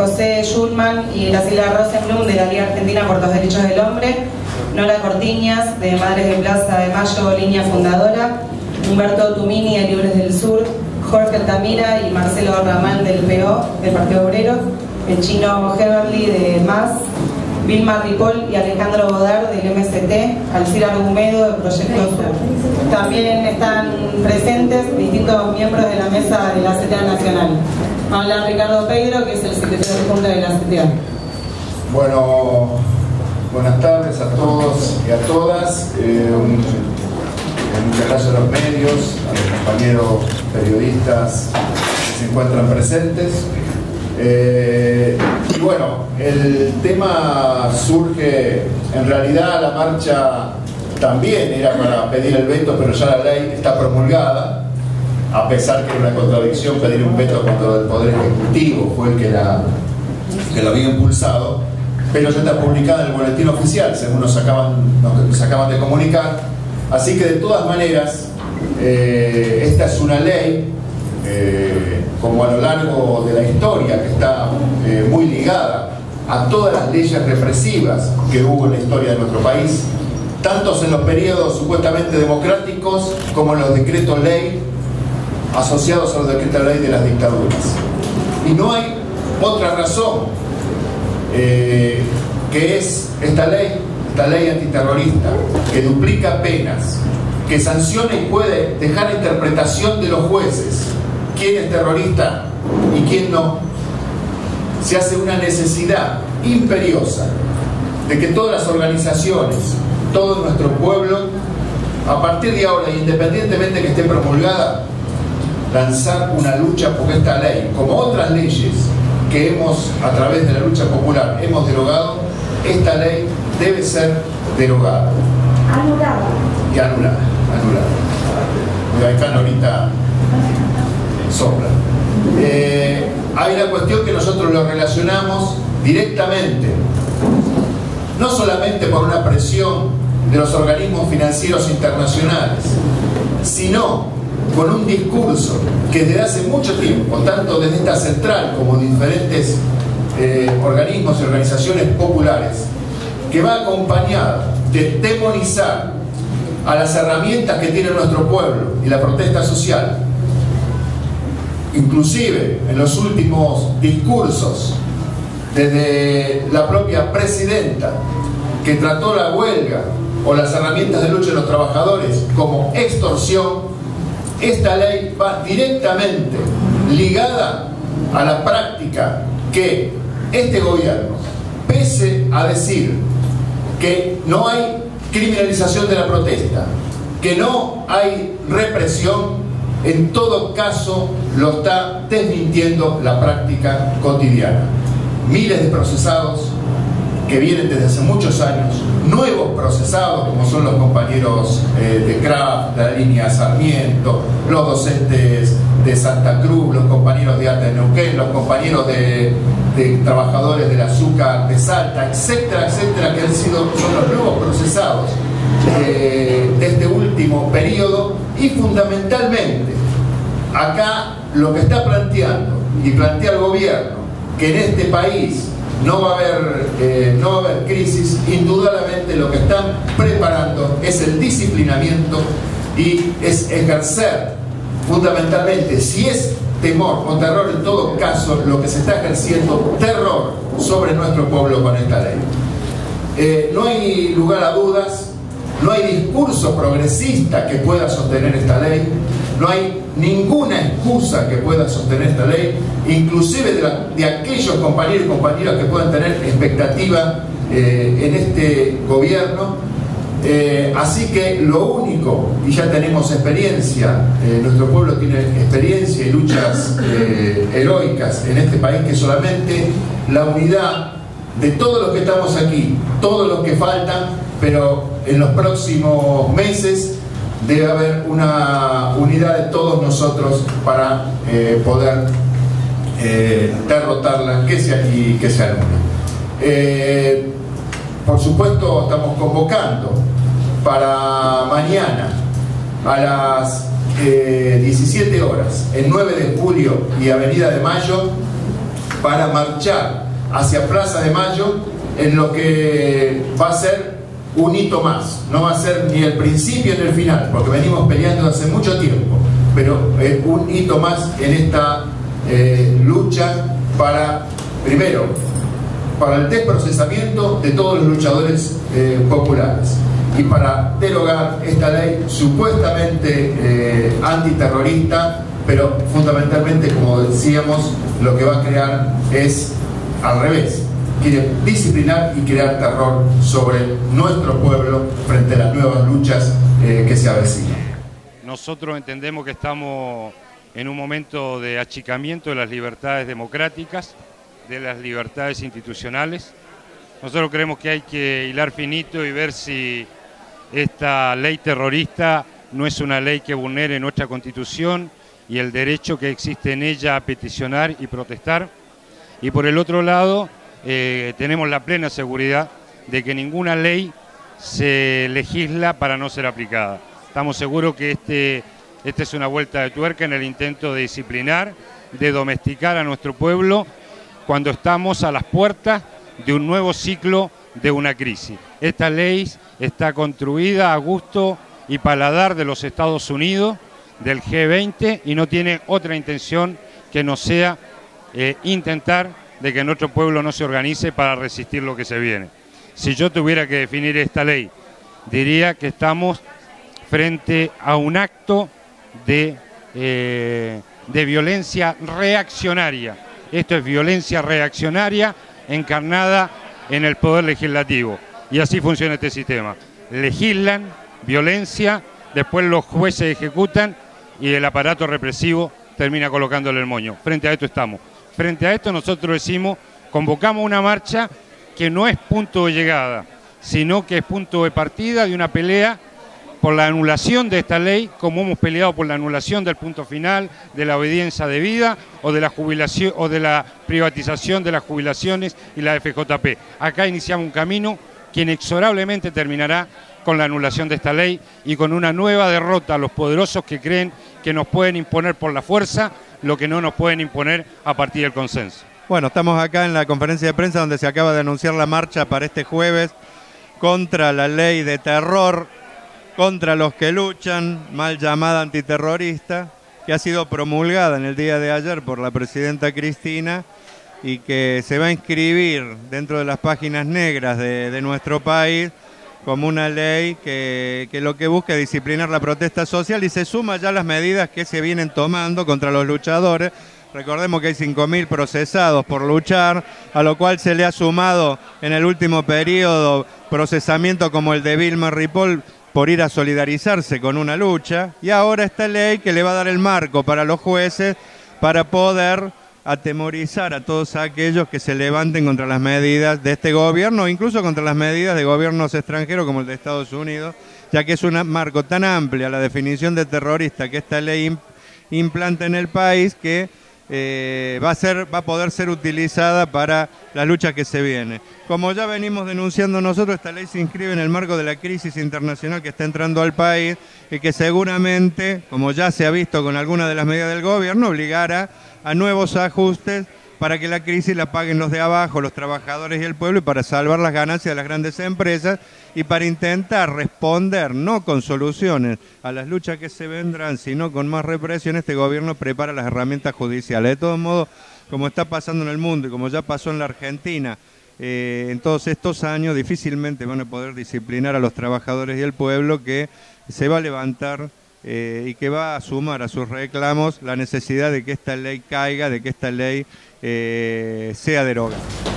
José Schulman y Graciela Rosenblum de la Liga Argentina por los Derechos del Hombre, Nora Cortiñas de Madres de Plaza de Mayo, línea fundadora, Humberto Tumini de Libres del Sur, Jorge Altamira y Marcelo Ramán del PO, del Partido Obrero, el chino Heberly de MAS, Vilma Ripoll y Alejandro Bodar del MST, Alcira Argumedo del Proyecto Sur. También están presentes distintos miembros de la mesa de la CTA Nacional. Habla Ricardo Pedro, que es el secretario de Junta de la CTA. Bueno, buenas tardes a todos y a todas. Eh, muchas gracias a los medios, a los compañeros periodistas que se encuentran presentes. Eh, y bueno, el tema surge, en realidad la marcha también era para pedir el veto, pero ya la ley está promulgada, a pesar que era una contradicción pedir un veto cuando el Poder Ejecutivo fue el que la, que la había impulsado, pero ya está publicada en el boletín oficial, según nos acaban, nos acaban de comunicar. Así que de todas maneras, eh, esta es una ley eh, como a lo largo de la historia, que está eh, muy ligada a todas las leyes represivas que hubo en la historia de nuestro país, tantos en los periodos supuestamente democráticos como en los decretos ley asociados a los decretos ley de las dictaduras. Y no hay otra razón eh, que es esta ley, esta ley antiterrorista, que duplica penas, que sanciona y puede dejar interpretación de los jueces quién es terrorista y quién no, se hace una necesidad imperiosa de que todas las organizaciones, todo nuestro pueblo, a partir de ahora, independientemente que esté promulgada, lanzar una lucha por esta ley, como otras leyes que hemos, a través de la lucha popular, hemos derogado, esta ley debe ser derogada. Anulada. Y anulada, anulada. Acá ahorita sopla. Eh, hay una cuestión que nosotros lo relacionamos directamente, no solamente por una presión de los organismos financieros internacionales, sino con un discurso que desde hace mucho tiempo, tanto desde esta central como diferentes eh, organismos y organizaciones populares, que va acompañada de demonizar a las herramientas que tiene nuestro pueblo y la protesta social inclusive en los últimos discursos desde la propia presidenta que trató la huelga o las herramientas de lucha de los trabajadores como extorsión, esta ley va directamente ligada a la práctica que este gobierno, pese a decir que no hay criminalización de la protesta, que no hay represión, en todo caso lo está desmintiendo la práctica cotidiana. Miles de procesados que vienen desde hace muchos años, nuevos procesados como son los compañeros eh, de CRAFT, de la línea Sarmiento, los docentes de Santa Cruz, los compañeros de Alta de Neuquén, los compañeros de, trabajadores del azúcar de Salta, etcétera, etcétera, que han sido, son los nuevos procesados eh, de este último periodo. Y fundamentalmente acá lo que está planteando y plantea el gobierno que en este país no va a haber, eh, no va a haber crisis, indudablemente lo que están preparando es el disciplinamiento y es ejercer fundamentalmente, si es temor o terror en todo caso, lo que se está ejerciendo terror sobre nuestro pueblo con esta ley. Eh, no hay lugar a dudas no hay discurso progresista que pueda sostener esta ley, no hay ninguna excusa que pueda sostener esta ley, inclusive de, aquellos compañeros y compañeras que puedan tener expectativa eh, en este gobierno. Eh, así que lo único, y ya tenemos experiencia, eh, nuestro pueblo tiene experiencia y luchas heroicas en este país, que solamente la unidad de todos los que estamos aquí, todos los que faltan, pero en los próximos meses debe haber una unidad de todos nosotros para poder eh, derrotarla que sea, y que sea una. Eh, por supuesto estamos convocando para mañana a las 17 horas, el 9 de julio y Avenida de Mayo, para marchar hacia Plaza de Mayo en lo que va a ser un hito más. No va a ser ni el principio ni el final, porque venimos peleando hace mucho tiempo, pero es un hito más en esta eh, lucha para, primero, para el desprocesamiento de todos los luchadores eh, populares y para derogar esta ley supuestamente eh, antiterrorista, pero fundamentalmente, como decíamos, lo que va a crear es al revés, quiere disciplinar y crear terror sobre nuestro pueblo frente a las nuevas luchas eh, que se avecinan. Nosotros entendemos que estamos en un momento de achicamiento de las libertades democráticas, de las libertades institucionales. Nosotros creemos que hay que hilar finito y ver si esta ley terrorista no es una ley que vulnere nuestra constitución y el derecho que existe en ella a peticionar y protestar. Y por el otro lado, eh, tenemos la plena seguridad de que ninguna ley se legisla para no ser aplicada. Estamos seguros que este, esta es una vuelta de tuerca en el intento de disciplinar, de domesticar a nuestro pueblo cuando estamos a las puertas de un nuevo ciclo de una crisis. Esta ley está construida a gusto y paladar de los Estados Unidos, del G20, y no tiene otra intención que no sea eh, intentar de que nuestro pueblo no se organice para resistir lo que se viene. Si yo tuviera que definir esta ley, diría que estamos frente a un acto de, eh, de violencia reaccionaria. Esto es violencia reaccionaria encarnada en el Poder Legislativo. Y así funciona este sistema. Legislan violencia, después los jueces ejecutan y el aparato represivo termina colocándole el moño. Frente a esto estamos. Frente a esto nosotros decimos, convocamos una marcha que no es punto de llegada, sino que es punto de partida de una pelea por la anulación de esta ley, como hemos peleado por la anulación del punto final, de la obediencia debida o de la jubilación o de la privatización de las jubilaciones y la FJP. Acá iniciamos un camino que inexorablemente terminará con la anulación de esta ley y con una nueva derrota a los poderosos que creen que nos pueden imponer por la fuerza lo que no nos pueden imponer a partir del consenso. Bueno, estamos acá en la conferencia de prensa donde se acaba de anunciar la marcha para este jueves contra la ley de terror contra los que luchan, mal llamada antiterrorista, que ha sido promulgada en el día de ayer por la presidenta Cristina y que se va a inscribir dentro de las páginas negras de, nuestro país como una ley que, que, lo que busca es disciplinar la protesta social y se suma ya las medidas que se vienen tomando contra los luchadores. Recordemos que hay 5.000 procesados por luchar, a lo cual se le ha sumado en el último periodo procesamiento como el de Vilma Ripoll por ir a solidarizarse con una lucha y ahora esta ley que le va a dar el marco para los jueces para poder atemorizar a todos aquellos que se levanten contra las medidas de este gobierno, incluso contra las medidas de gobiernos extranjeros como el de Estados Unidos, ya que es un marco tan amplio la definición de terrorista que esta ley implanta en el país que eh, va, a ser, va a poder ser utilizada para la lucha que se viene. Como ya venimos denunciando nosotros, esta ley se inscribe en el marco de la crisis internacional que está entrando al país y que seguramente, como ya se ha visto con algunas de las medidas del gobierno, obligará a nuevos ajustes para que la crisis la paguen los de abajo, los trabajadores y el pueblo, y para salvar las ganancias de las grandes empresas y para intentar responder, no con soluciones a las luchas que se vendrán, sino con más represión, este gobierno prepara las herramientas judiciales. De todos modos, como está pasando en el mundo y como ya pasó en la Argentina, eh, en todos estos años difícilmente van a poder disciplinar a los trabajadores y el pueblo que se va a levantar eh, y que va a sumar a sus reclamos la necesidad de que esta ley caiga, de que esta ley eh, sea derogada.